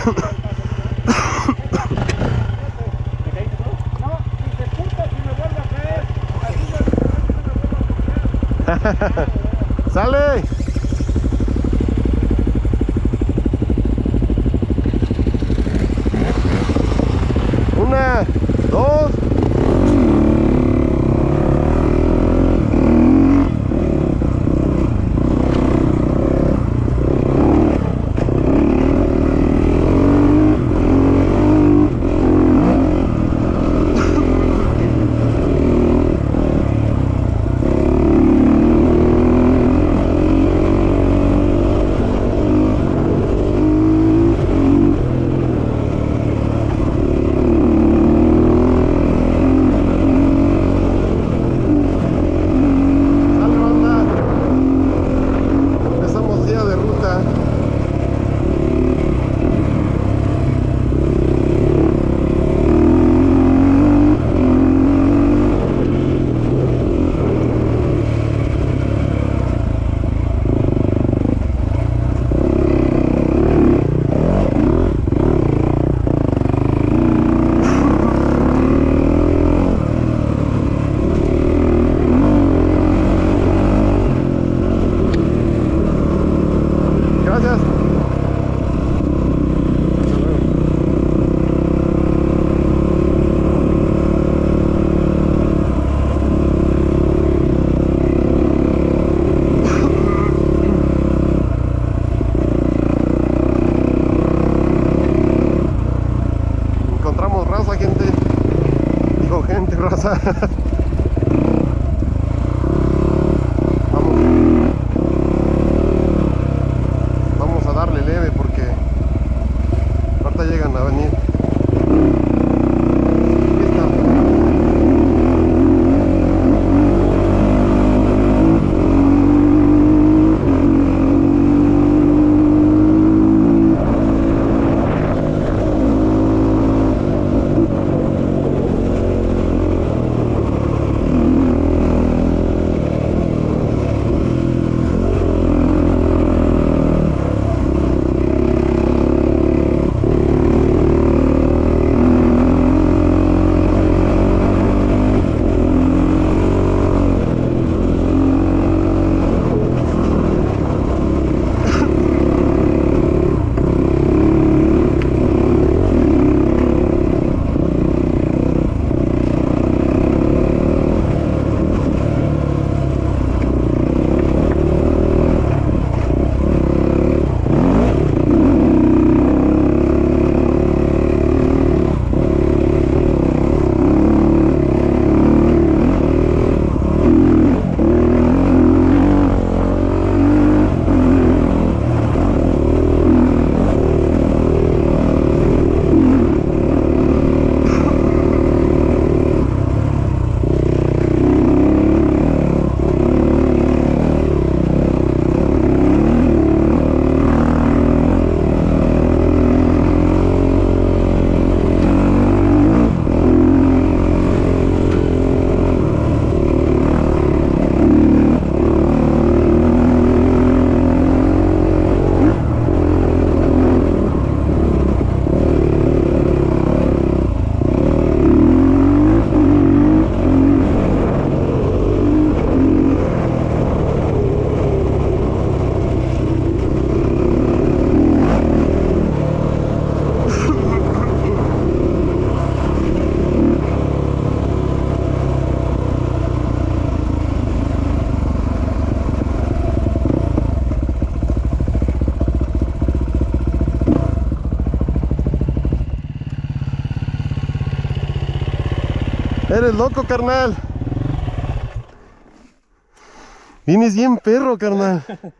¡Sale! gente, gente, raza. Eres loco, carnal. Vienes bien perro, carnal.